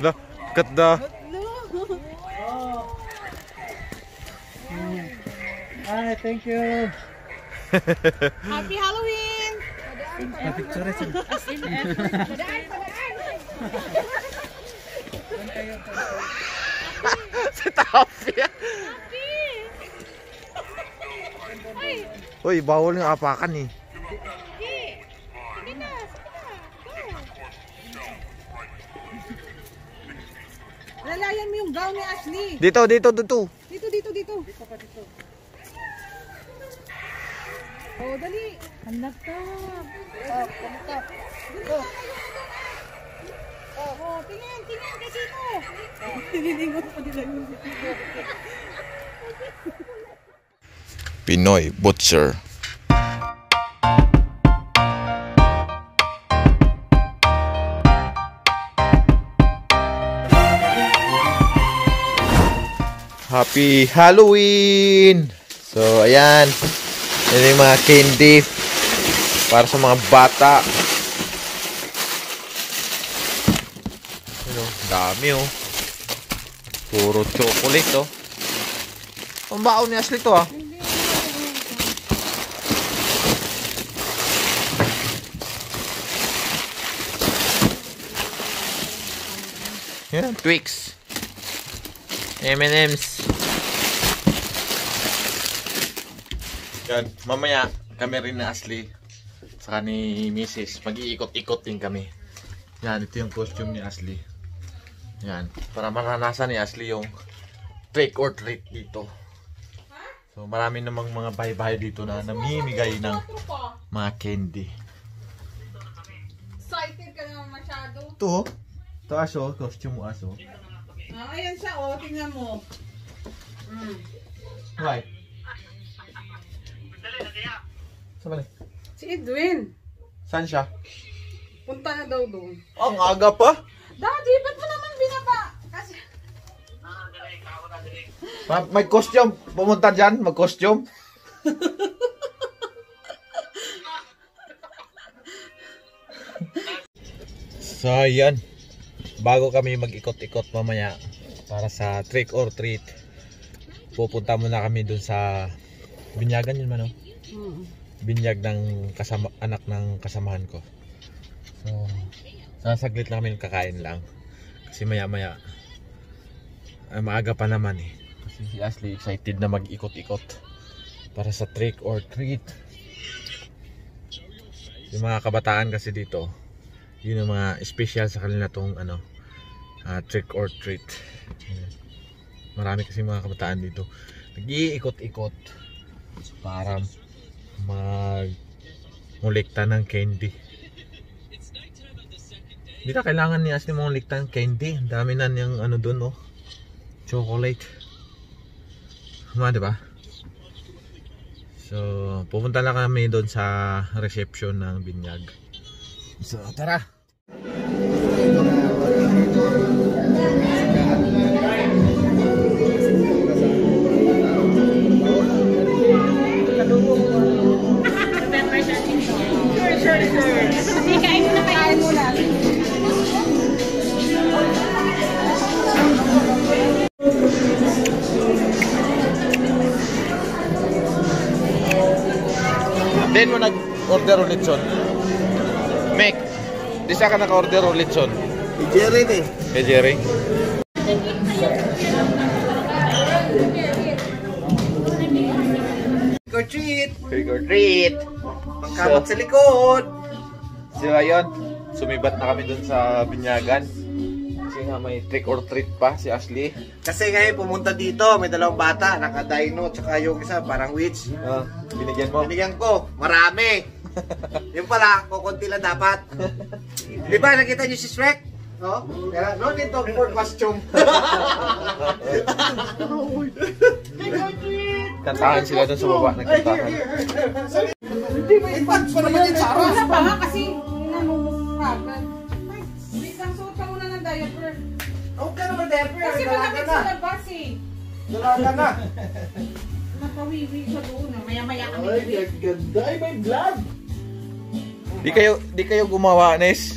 La, ganda. Ay, thank you. Happy Halloween! Na-picture rin siya. si Taffy. Uy, bawal yung apakan eh. Lalayan mo yung gown ni Ashley. Dito, dito, dito. Dito, dito, dito. Oh, dali. Hanap ka. Oh, hanap ka. Oh, tingin, tingin kay Tito. Tininingot pa nila yung Pinoy Butcher. Happy Halloween! So, ayan. Yan yung mga candy para sa mga bata. Ano, dami oh. Puro chocolate oh. Ang baon ni Ashley to ah. Yan, Twix. M&M's. Yan, mamaya kami rin na Ashley saka ni Mrs. Mag-iikot-ikot din kami. Yan, ito yung costume ni Ashley. Yan, para maranasan ni Ashley yung trick or treat dito. So marami namang mga bahay-bahay dito na namimigay ng mga candy. Excited ka naman masyado. Ito, oh. ito aso, costume mo aso. Ah, ayan siya, oh. Tingnan mo. Mm. Right. Saan Si Edwin. Saan siya? Punta na daw doon. Ang aga pa. Daddy, ba't mo naman binaba? Kasi, Ma- May costume. Pumunta dyan, mag-costume. so, yan. Bago kami mag-ikot-ikot mamaya para sa trick or treat, pupunta muna kami dun sa binyagan yun man, oh. Mm. binyag ng kasama, anak ng kasamahan ko. So, sasaglit lang kami kakain lang. Kasi maya maya, ay maaga pa naman eh. Kasi si Ashley excited na mag-ikot-ikot para sa trick or treat. Yung mga kabataan kasi dito, yun yung mga special sa kanila tong ano, ah, trick or treat. Marami kasi mga kabataan dito. Nag-iikot-ikot para mag ngulekta ng candy. Hindi kailangan ni Ashley mong likta ng candy. Dami na niyang ano doon, oh. Chocolate. Mga, di ba? So, pupunta lang kami doon sa reception ng binyag. So, tara! Nag-order ulit son. Mek, di sa ka naka-order ulit son. Jerry eh. Kay Jerry. Trick or treat. Trick or treat. Pangkapat sa likod. So ayun, sumibat na kami dun sa binyagan. Kasi nga may trick or treat pa si Ashley. Kasi ngayon pumunta dito, may dalawang bata, naka-dino, tsaka yung isa parang witch. Ah, binigyan mo. Binigyan ko, marami. yung pala, kukunti lang dapat. Di ba nakita niyo si Shrek? No? Kaya no need to for costume. Kantahan sila dun sa baba, nagkantahan. Hindi, may pants pa naman yung Sarah. Wala pa nga kasi namumukhagan. Wait lang, suot ka muna ng diaper. Okay naman, Deper. Kasi na. sa labas eh. Dalaga na. Nakawiwi siya doon. ah. Maya-maya kami Ay, ganda. Ay, may vlog. Di kayo, di kayo gumawa, Nes?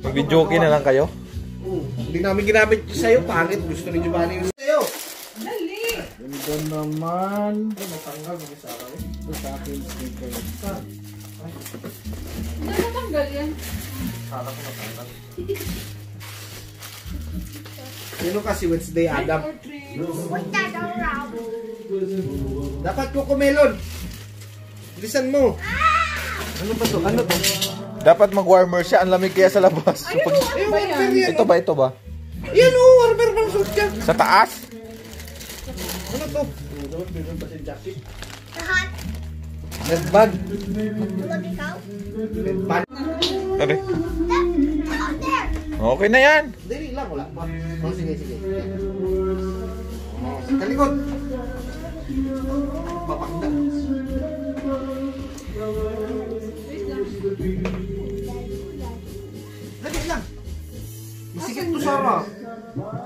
Mag-videoke na lang kayo. Hindi namin ginamit sa'yo. Pangit. Gusto ni Giovanni yung sa'yo. Dali! Ganda naman. Ay, matanggal. May sa akin. Sa akin, sticker. Hindi natanggal yan. Kala ko matanggal. Sino kasi Wednesday Adam? Dapat kukumelon. Bilisan mo. Ano ba to? Ano to? Dapat mag-warmer siya. Ang lamig kaya sa labas. Ay, ano, ano ba yan? Ito ba, ito ba? Yan o, warmer bang suit yan? Sa taas? Ano to? Ledband. Ledband. Ano? Okay na yan. Dali lang, wala pa. Oh, sige, sige. Oh, sa likod. Mapakda. Dali lang. Masikip to sama.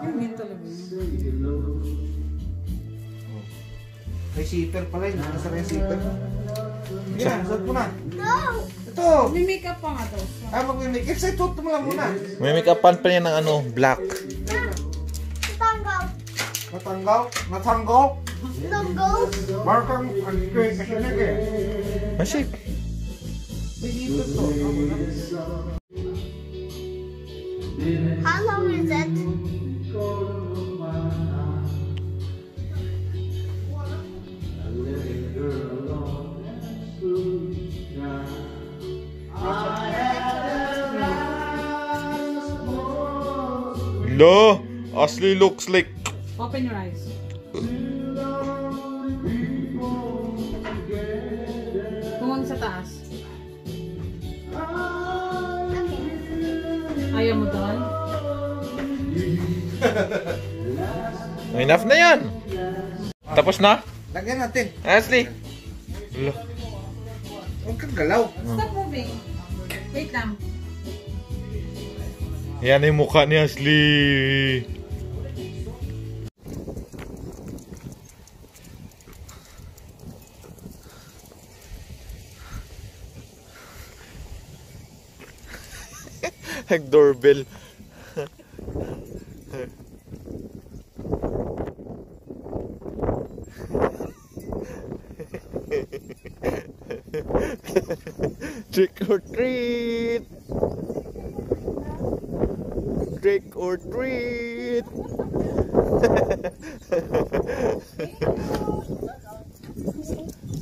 Yun din talaga. May zipper pala yun. Nasa na yung zipper. Sige na, suot mo na. Ito. May makeup pa nga to. Ah, mag-make. Sa suot mo lang muna. May make-upan pa niya ng ano, black. Natanggaw. Natanggaw. Markang ang kay kasi na kay. Masik. How long is it? Lo, Ashley looks like Open your eyes. Ayaw mo doon? Enough na yan. Tapos na? Lagyan natin. Ashley. Lo. Huwag kang galaw. Stop moving. Wait lang. Yan yung mukha ni Ashley. Nag-doorbell. Trick or treat! Trick or treat!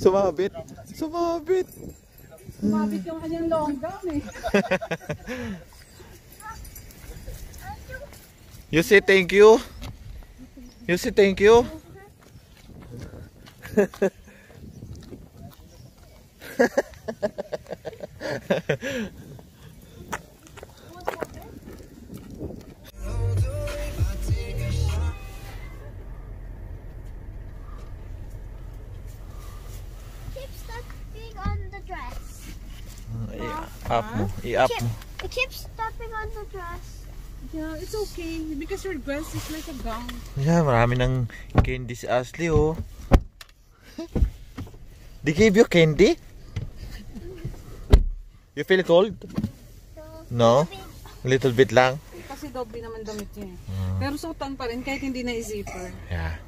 Sumabit! Sumabit! Mabit yung kanyang long gown eh. You say thank you? You say thank you? Keep stepping on the dress. I-up mo. Keep, mo. keep stepping on the dress. Yeah, it's okay. Because your dress is like a gown. Yeah, marami ng candy si Ashley, oh. They gave you candy? You feel cold? No? A little bit lang? Kasi doble naman damit niya eh. Pero suotan pa rin kahit hindi na i-zipper. Yeah.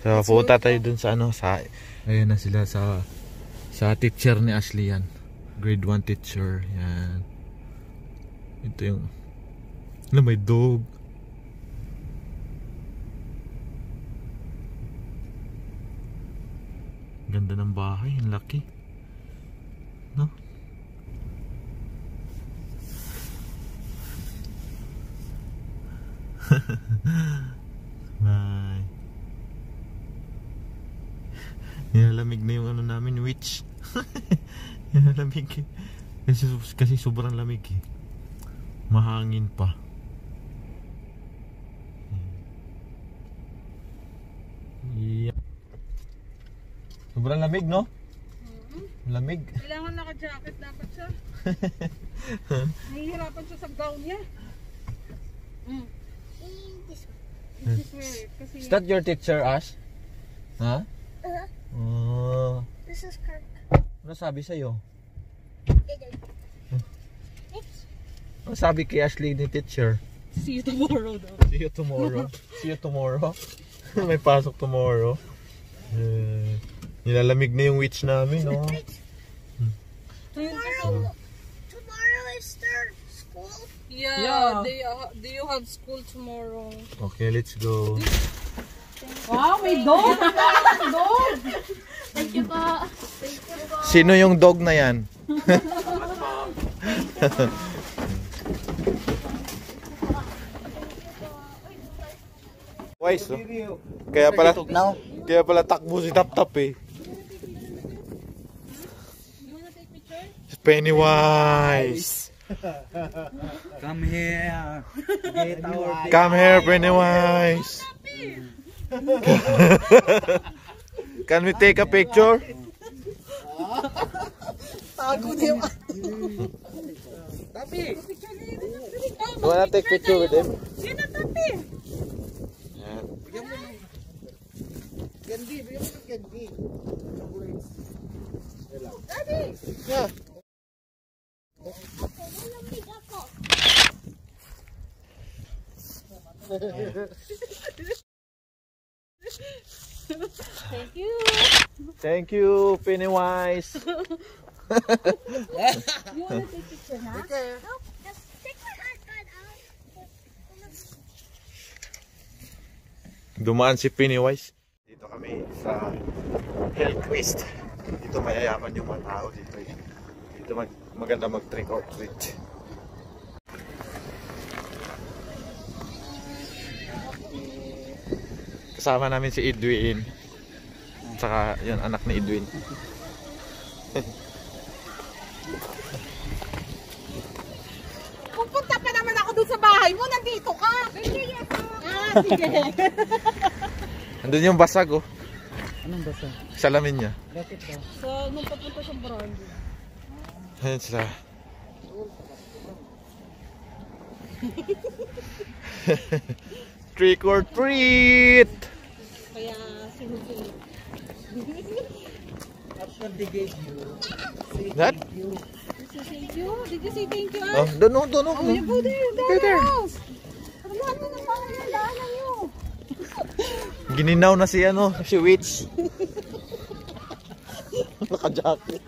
So, punta tayo dun sa ano, sa... Ayun na sila sa... Sa teacher ni Ashley yan. Grade 1 teacher. Yan. Ito yung... Ano, may dog. Ganda ng bahay. Ang laki. No? Bye. Nilalamig na yung ano namin, witch. Nilalamig. Kasi, kasi sobrang lamig eh. Mahangin pa. Yeah. Sobrang lamig, no? Lamig. Kailangan naka-jacket dapat siya. Nahihirapan siya sa gown niya. Mm. this This is weird. Kasi Is that your teacher, Ash? Ha? Uh, Oh. this is Kirk. Ano sabi sa'yo? It's Ano sabi kay Ashley ni teacher? See you tomorrow daw. See you tomorrow. See you tomorrow. May pasok tomorrow. Eh, nilalamig na yung witch namin, no? Tomorrow, tomorrow is their school. Yeah, Yeah. They, uh, do you have school tomorrow? Okay, let's go. Wow, may dog! dog! Thank you po. Sino yung dog na yan? Wise, oh. Kaya pala, kaya pala takbo si Tap Tap eh. Pennywise! Come here. Get our Come here, Pennywise! Can we take a picture? You wanna take a picture with him? Yan na, tapi! Yan. Candy, bigyan mo ng candy. Yeah. Thank you! Thank you, Pennywise. You want to take picture now? No, just take my iPad out. Dumaan si Pennywise. Dito kami sa Hillcrest. Dito mayayaman yung mga tao dito. eh. Dito mag maganda mag trick or treat. Kasama namin si Edwin. Tsaka yun, anak ni Edwin. Pupunta pa naman ako dun sa bahay mo, nandito ka! Ah, sige. Andun yung basag oh. Anong basa? Salamin niya. Bakit ba? so, nung papunta sa Brando. Ayan sila. Trick or treat! Kaya, sinusunod. After the gate you. That? Did you say thank you? Did you say thank you? Oh, Ah? oh, doon, oh. Oh, you go there, there. house. Ano mo na parang yung daanan nyo? Gininaw na si ano, si Witch. Naka-jacket.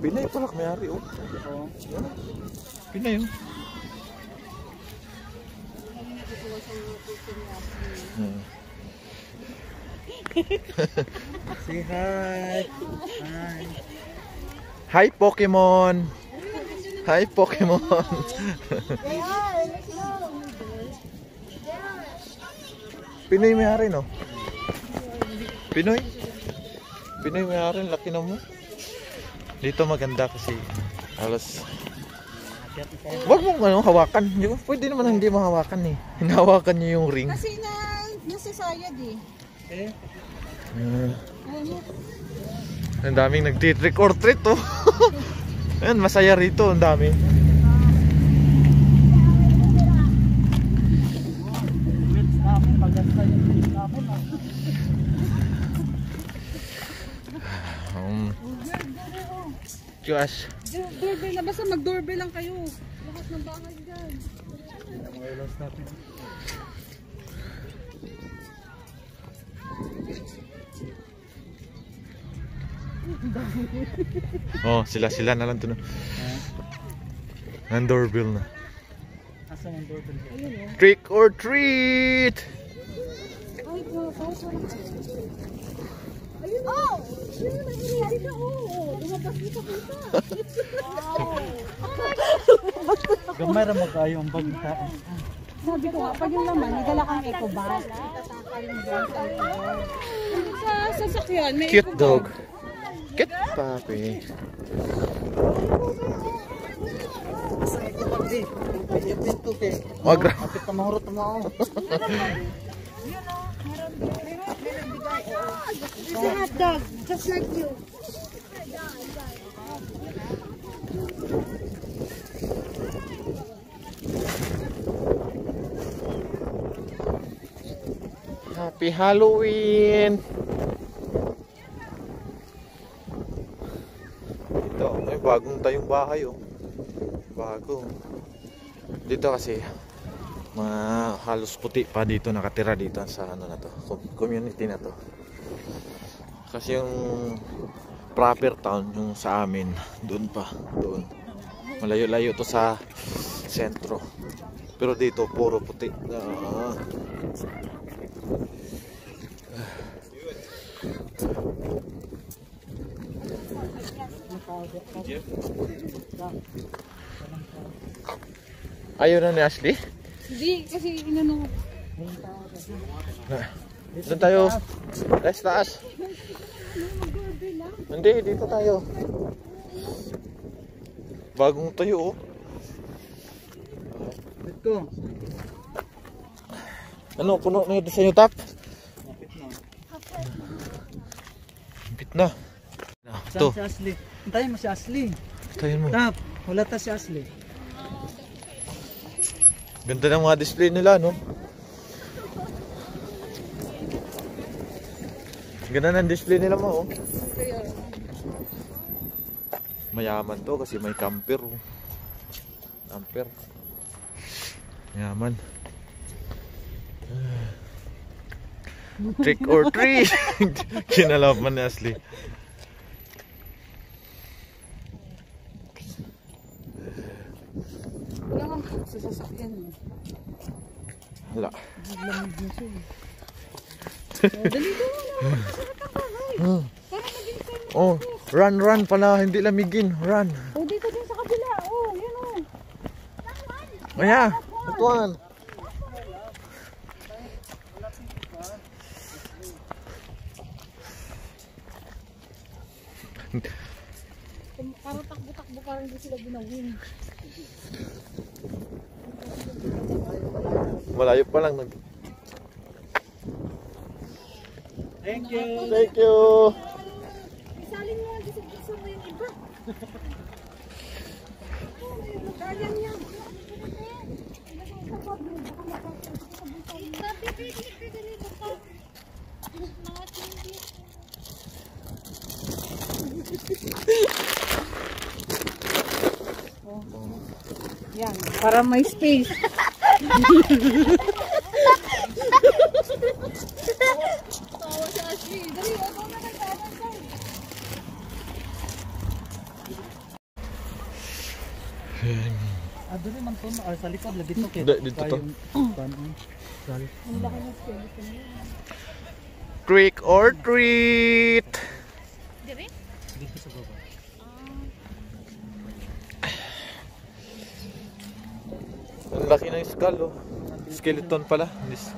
Pinay pala may-ari oh. Oo. Pinay oh. Hmm. Say hi. Hi. Hi Pokemon! Hi Pokemon! Pinoy may-ari no? Pinoy? Pinoy may-ari, laki na mo. Dito maganda kasi halos Wag mong ano, hawakan. Pwede naman hindi mahawakan eh. Hinahawakan niyo yung ring. Kasi na, nasasayad eh. Eh, Uh, ang daming nag-trick or treat oh. Ayan, masaya rito. Ang dami. wits namin. Maganda yung wits namin. ah. Um, gosh. Do- Doorbell na, basta mag-doorbell lang kayo. Lahat ng bahay. Ang natin. Oh, sila-sila na lang to. Ang doorbell na. Asan ang doorbell? Trick or treat! Ay. Ayun. Oh! Ayun, nag-ready ka, oo. Lumabas dito kita. Gamay ra magkayo ang bagta. Sabi ko nga, pag yung laman, nagdala kang eco bag. Hindi sa sasakyan, may Cute dog. Cute puppy. Oh, gra- Kapit na mahurot mo ako. It's a hot dog, just like you. Happy Halloween! Ito, may bagong tayong bahay oh. Bago. Dito kasi mga halos puti pa dito nakatira dito sa ano na to, com- community na to. Kasi yung proper town yung sa amin, doon pa, doon. Malayo-layo to sa sentro. Pero dito puro puti. Ah. Ayaw na ni Ashley? Hindi, kasi inano. Doon tayo. Let's taas. Hindi, dito tayo. Bagong tayo oh. Dito. Ano, puno na ito sa inyo tap? Bit na. Ito, si Ashley? Antayin mo si Ashley. tayo mo. Tap, wala ta si Ashley. Ganda ng mga display nila, no? Ganda ng display nila mo, oh. Mayaman to kasi may camper. oh. Camper. Mayaman. Trick or treat! Kinalaman ni Ashley. Wala kang sa sasakyan mo. Wala. Lamig na siya. eh. Oh, dali doon. Hmm. Para maging time. Oh, run, run pala. Hindi lamigin. Run. Oh, dito din sa kabila. Oh, yun oh. Kaya, tutuan. Parang takbo-takbo parang hindi sila ginawin. Malayo pa lang. Nag Thank you. Thank you. Isalin mo ang gusto mo yung iba. Kaya niya. Yan, para may space. Nagtatanong. Ah, to. Ah, sa likod. To. kaya- Hindi, dito to. Niya. Trick or treat. Ang laki ng skull, oh. Skeleton pala. This-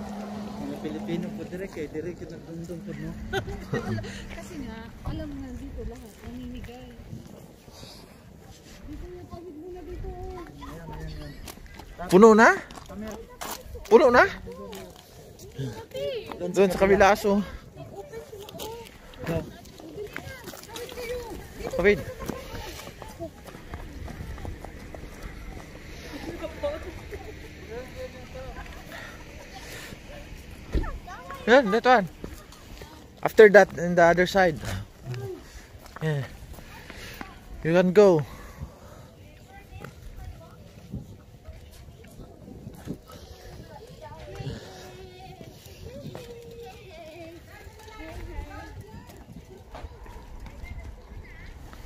Mga Pilipino po direct eh. Direct yung nagdundong po no. Kasi nga, alam nga dito lahat, namimigay. Dito yung tawid mo na dito. oh. Puno na? Puno na? Doon sa kabila aso. Kapit. Yan, that one. After that, in the other side. Yeah. You can go.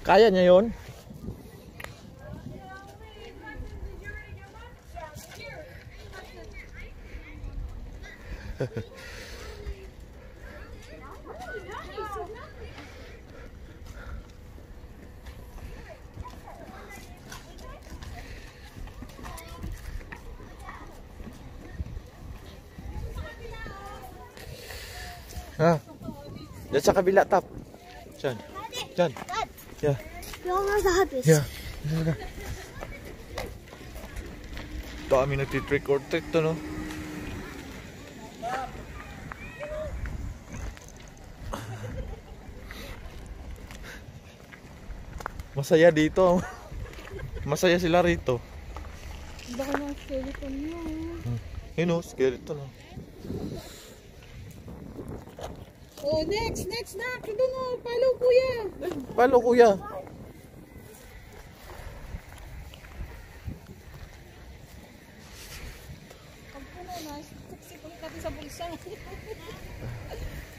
Kaya niya yun? Ha? Diyan sa kabila, tap. Diyan. Diyan. Yeah. You almost have this. Yeah. Dami nagtitrick or treat to, no? Masaya dito. Masaya sila rito. Baka ng skeleton niya. Yun o, skeleton o. Oh, next, next na. Kito na. Follow kuya. Follow kuya. Pagpuno na, tuksip ulit natin sa bulsa.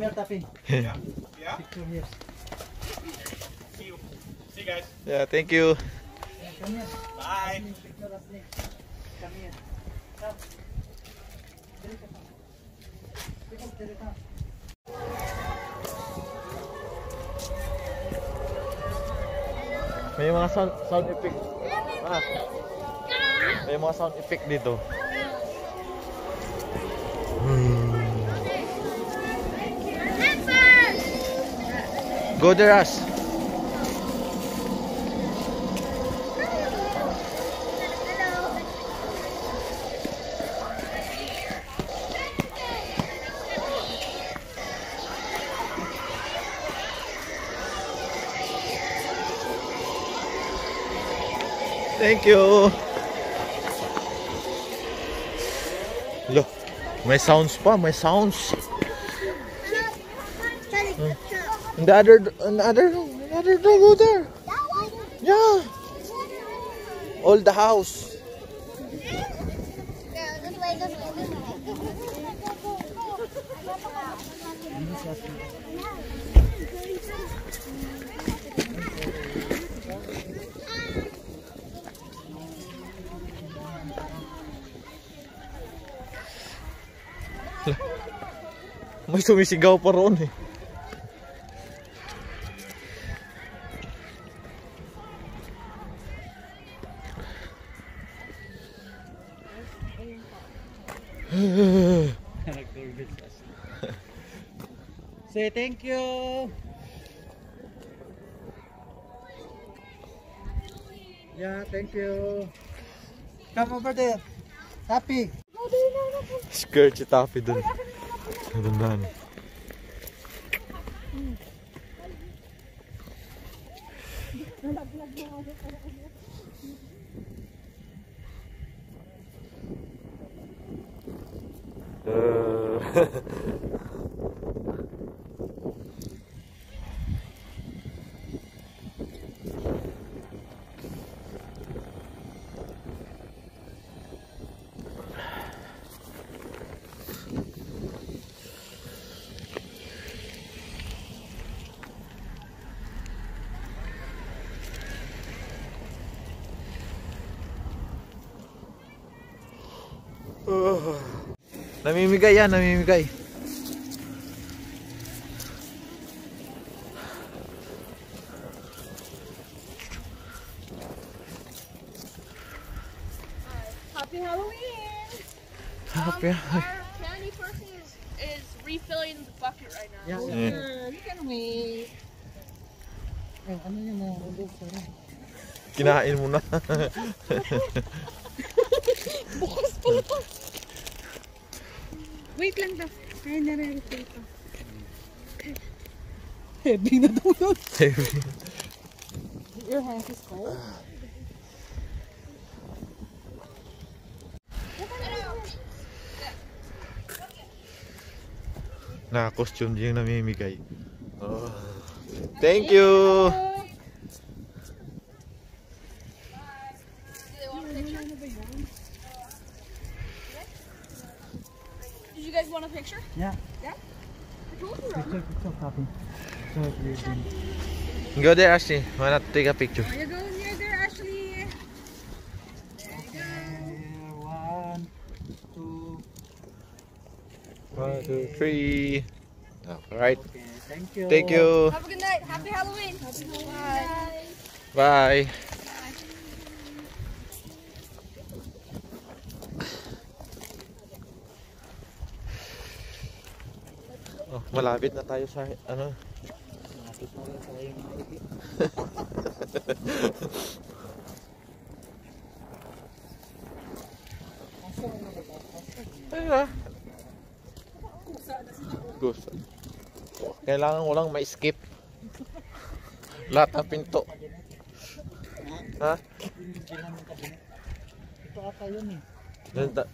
Come here, Tapi. Yeah. Picture here. See you. See you guys. Yeah, thank you. Come here. Bye. Picture. Come here. Come. May mga sound, sound effect. Ah. May mga sound effect dito. Go there, us. Thank you. Look, may sounds pa, may sounds. The other, and the other, the other door, go there. Yeah, all the house. May sumisigaw pa roon eh. Come over there. Happy. Skirt si Taffy dun. Nadandaan. Namimigay yan, namimigay. Happy Halloween! Happy. Our candy person is, is refilling the bucket right now. Yeah. Eh, You can wait. Eh, ano yun na? Kinain mo na. Heavy na daw yun. Your hands is cold. Naka-costume din yung namimigay. Oh. Thank you! Did you guys want a picture? Yeah. Yeah? Picture, picture, Happy. Go there, Ashley. Wanna take a picture? You go near there, Ashley. There, one, two. One, two, three. Alright. Okay, thank you. Thank you. Have a good night. Happy Halloween. Happy Halloween. Bye. Oh, malapit na tayo sa ano. Na rin sa iyong maigi. Ayun ah. Gusto. Kailangan ko lang ma-skip. Lahat ng pinto. Ha? Ito ata yun eh.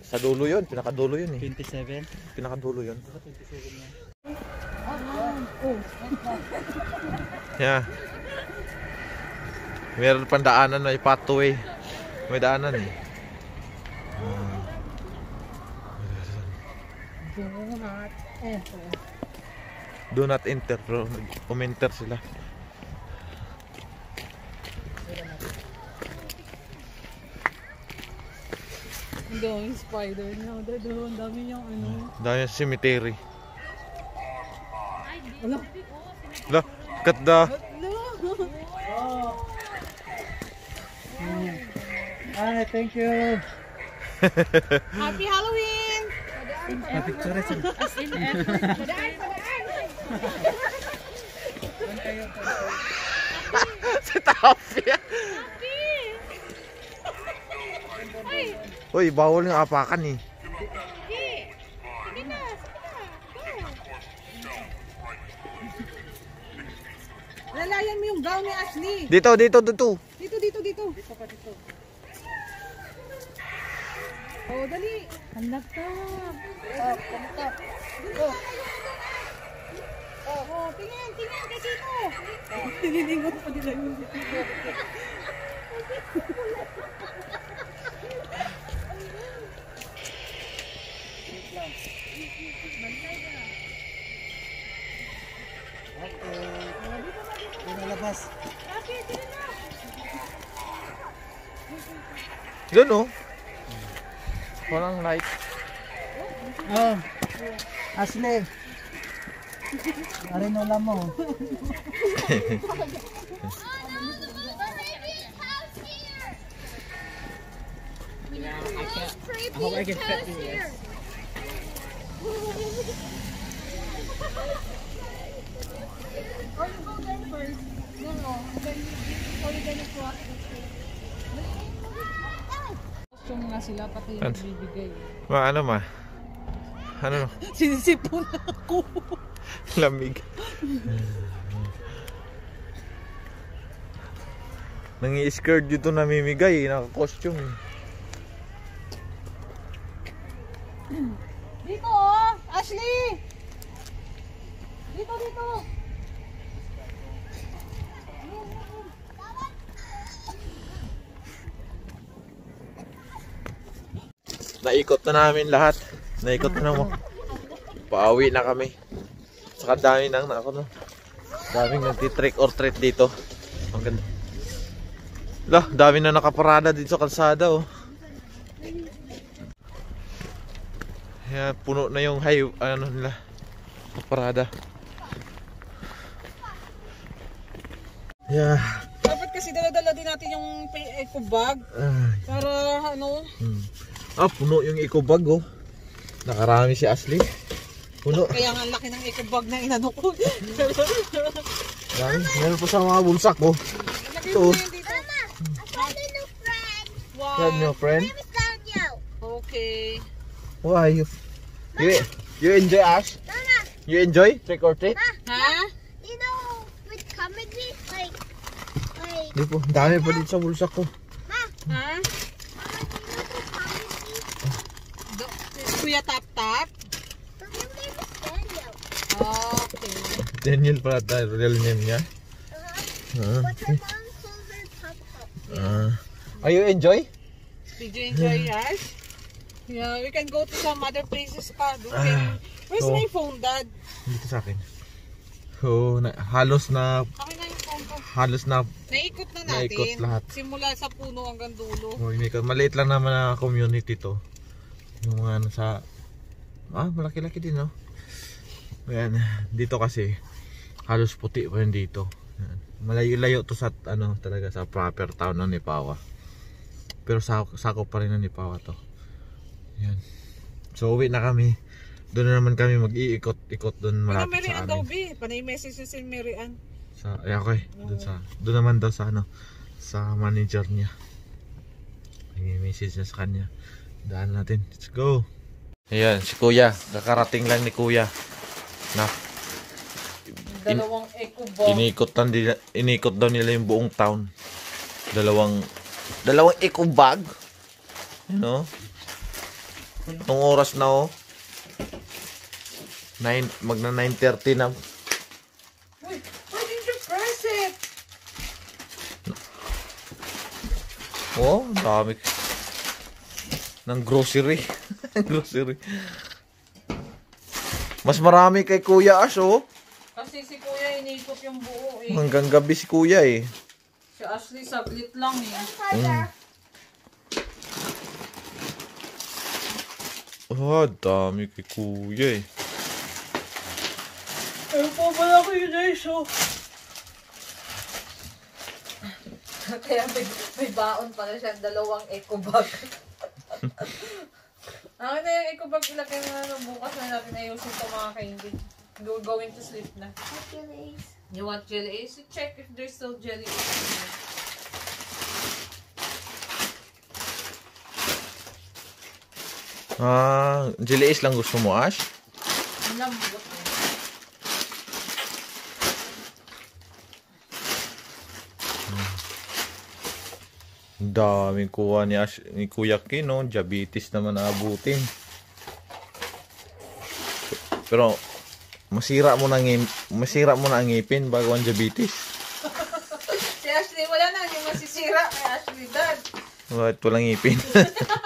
Sa dulo yun. Pinakadulo yun eh. 27. Pinakadulo yun. Ito 27 Yeah. Meron pang daanan may pathway. May daanan eh. Ah. not enter. Do not enter bro. Nag-umenter sila. Ang daming spider na. Dado, ang dami yung ano. Dahil yung cemetery. Wala. La, kat da. Ay, thank you. Happy Halloween! Picture sa si Taffy. Uy, bawal yung apakan eh. Lalayan mo yung gown ni Ashley. Dito, dito, dito. Dito, dito, dito. Dito pa, dito. Oh, dali. Hanap ka. Oh, kumita. Oh. Oh, tingin, tingin ka dito. Tinilingot pa nila yung dito. Pinalabas. Doon oh. Walang light. Oh. Ashley. Arin wala mo. I hope I can fit through this. Or you go there first. No, no. And then you, or you gonna cross the street. Costume nga sila, pati yung Ano? bibigay. Ma, ano ma? Ano? Sinisipon ako. Lamig. Nangi-skirt dito namimigay, naka-costume. eh. Dito oh! Ashley! Dito, dito! Naikot na namin lahat. Naikot na mo. Pauwi na kami. Saka dami nang ako no. Daming nagti-trick or treat dito. Ang ganda. Lah, dami na nakaparada dito sa kalsada oh. Yan, puno na yung high, ano nila, parada. Yeah. Dapat kasi dala-dala din natin yung pay- eco bag Ay. para ano, Hmm. Ah, puno yung eco bag oh. Nakarami si Ashley. Puno. kaya nga laki ng eco bag na inano ko. Dami. Meron pa sa mga bulsak oh. Ito. yan dito. I found a new friend. Wow. Yan your friend. Name is Daniel. Okay. Why you? You you enjoy Ash? Mama, You enjoy trick or treat? Ha? you know with comedy, like, like, Di po. Dami pa dito sa bulsak ko. Ha? Mama, do you know with comedy? Do- Kuya Tap Tap? Okay. Daniel pala tayo. Real name niya. Pop Pop. Ah. Are you enjoy? Did you enjoy Ash? Yeah, we can go to some other places pa. We Ah, Where's so- my phone, Dad? Dito sa akin. So, na, halos na Akin na yung phone ko. halos na Naikot na natin. Naikot lahat. Simula sa puno hanggang dulo. oh, ka maliit lang naman na community to. Yung mga nasa Ah, malaki-laki din, no? Ayan, dito kasi halos puti pa yun dito. Malayo-layo to sa ano talaga sa proper town ng Nipawa. Pero sakop, sakop pa rin ng Nipawa to. Ayan. So uwi na kami. Doon na naman kami mag-iikot-ikot doon Ano, malapit Mary sa daw, amin. B. Panay message niya si Mary Ann. Sa, ay, okay. Doon sa, doon naman daw sa ano, sa manager niya. May message niya sa kanya. Daan natin. Let's go. Ayan, si Kuya. Kakarating lang ni Kuya. Na, Dalawang eco bag. inikot, lang nila, inikot daw nila yung buong town. Dalawang, dalawang eco bag. You know? Itong oras na oh. Nine, magna 9.30 na. Wait, why did you press it? Oh, dami. Ng grocery. grocery. Mas marami kay Kuya Ash, oh. Kasi si Kuya inikot yung buo eh. Hanggang gabi si Kuya, eh. Si Ashley saglit lang eh. Oh, dami kay Kuya, eh. Ayun po pala kayo guys oh. Kaya may, may baon pala siya, dalawang eco bag. Ako na yung eco bag ilagay na ano, bukas na natin ayusin ito mga kaingin. We're going to sleep na. You want jelly Ace? Check if there's still jelly there. Ah, jelly Ace lang gusto mo, Ash? Lambot daming kuha ni, Ash, ni Kuya Kin, no? Diabetes naman naabutin. Pero, masira mo na ngip, masira mo na ang ngipin bago ang diabetes. Si Ashley, wala na yung masisira kay Ashley dad. Bakit walang ngipin?